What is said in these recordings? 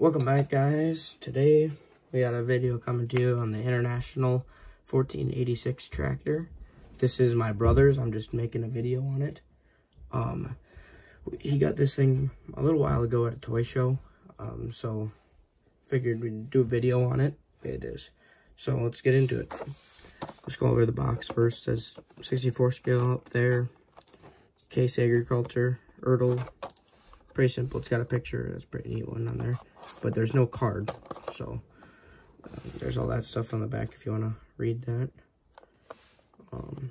Welcome back guys. Today we got a video coming to you on the International 1486 tractor. This is my brother's. I'm just making a video on it. Um, he got this thing a little while ago at a toy show. Um, so figured we'd do a video on it. It is. So let's get into it. Let's go over the box first. It says 64 scale up there. Case Agriculture, Ertl, pretty simple. It's got a picture. That's pretty neat one on there. But there's no card. So uh, there's all that stuff on the back if you want to read that. Um,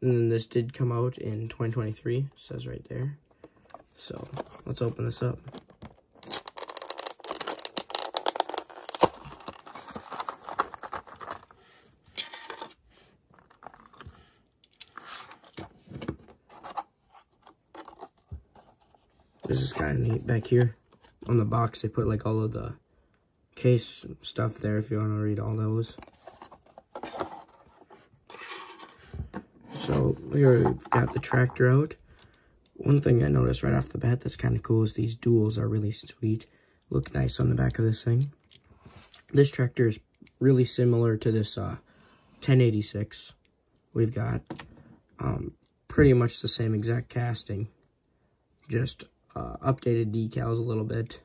and then this did come out in 2023. says right there. So let's open this up. This is kind of neat back here. On the box, they put like all of the case stuff there if you want to read all those. So we've got the tractor out. One thing I noticed right off the bat that's kind of cool is these duals are really sweet. Look nice on the back of this thing. This tractor is really similar to this uh, 1086 we've got. Um, pretty much the same exact casting. Just uh, updated decals a little bit.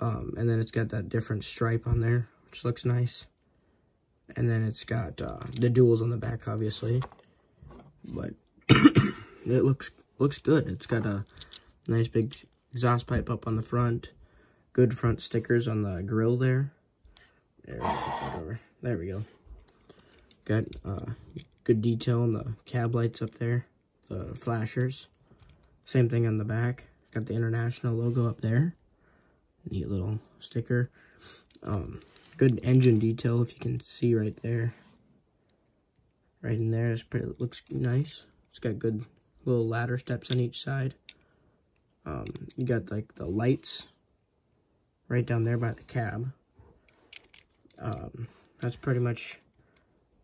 Um, and then it's got that different stripe on there, which looks nice. And then it's got uh, the duals on the back, obviously. But it looks looks good. It's got a nice big exhaust pipe up on the front. Good front stickers on the grill there. There, there we go. Got uh, good detail on the cab lights up there. The flashers. Same thing on the back. Got the international logo up there. Neat little sticker. Um, good engine detail if you can see right there. Right in there, it's pretty, looks nice. It's got good little ladder steps on each side. Um, you got like the lights right down there by the cab. Um, that's pretty much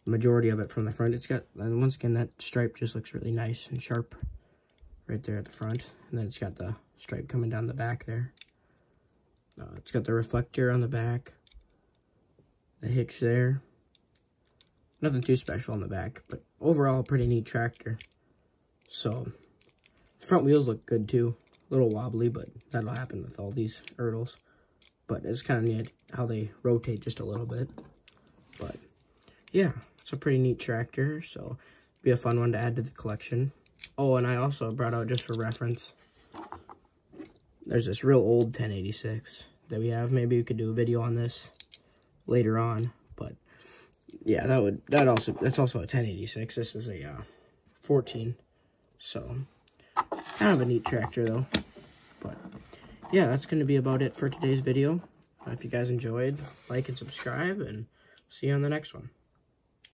majority of it from the front. It's got, and once again, that stripe just looks really nice and sharp right there at the front. And then it's got the stripe coming down the back there. Uh, it's got the reflector on the back. The hitch there. Nothing too special on the back, but overall, pretty neat tractor. So, front wheels look good too. A little wobbly, but that'll happen with all these Ertls. But it's kind of neat how they rotate just a little bit. But, yeah, it's a pretty neat tractor, so be a fun one to add to the collection. Oh, and I also brought out, just for reference, there's this real old 1086 that we have. Maybe we could do a video on this later on, but yeah, that would, that also, that's also a 1086. This is a uh, 14, so kind of a neat tractor though, but yeah, that's going to be about it for today's video. If you guys enjoyed, like and subscribe, and see you on the next one.